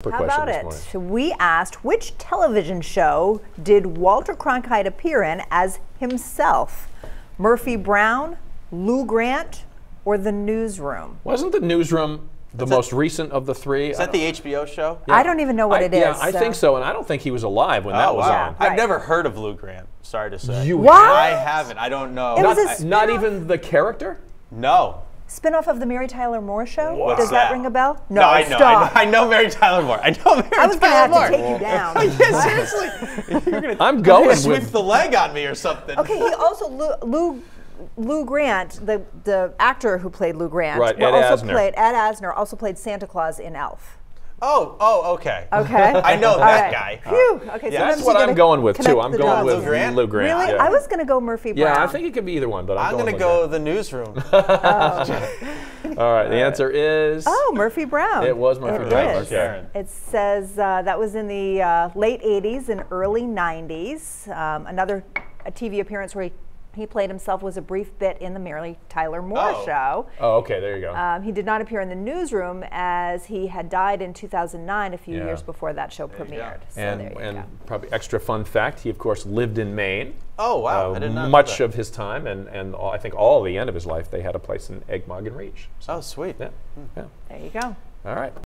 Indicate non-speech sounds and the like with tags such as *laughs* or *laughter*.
Quick How about this it? morning. We asked which television show did Walter Cronkite appear in as himself? Murphy Brown, Lou Grant, or The Newsroom? Wasn't the newsroom the most recent of the three? Is that the HBO show? I don't even know what I, it is. Yeah, I think so, and I don't think he was alive when that Oh, was wow. on. Right. I've never heard of Lou Grant. Sorry to say. You What? I haven't. I don't know. It was Not, a I- not even the character? no. Spinoff of the Mary Tyler Moore Show? What's Does that, that? ring a bell? No, I know, I know. I know Mary Tyler Moore. I know Mary I was going to Tyler have to take you down. *laughs* yeah, seriously. You're gonna I'm going sweep with. the leg on me or something. Okay, he also Lou, Lou Lou Grant, the the actor who played Lou Grant, Right, Ed also Asner. played Ed Asner, also played Santa Claus in Elf. Oh, oh, okay. Okay, *laughs* I know that right. guy. Phew. Okay, Yeah. sometimes That's what I'm going with too. I'm going dots. with Lou Grant? Lou Grant. Really, Yeah. I was going to go Murphy Brown. Yeah, I think it could be either one, but I'm, I'm going gonna go Grant. the newsroom. *laughs* All right, the answer is. Oh, Murphy Brown. It was Murphy It Brown, is. okay. It says uh, that was in the uh, late 80s and early 90s. Um, another a TV appearance where he, he played himself was a brief bit in the Mary Tyler Moore Oh. show. Oh, okay, there you go. Um, he did not appear in the newsroom as he had died in 2009, a few Yeah. years before that show you go. premiered. So and there you and go. probably extra fun fact, he of course lived in Maine. Oh wow, uh, I did not know much that. of his time, and and all, I think all the end of his life, they had a place in Eggemoggin Reach. So, Oh sweet. yeah, yeah. There you go. All right.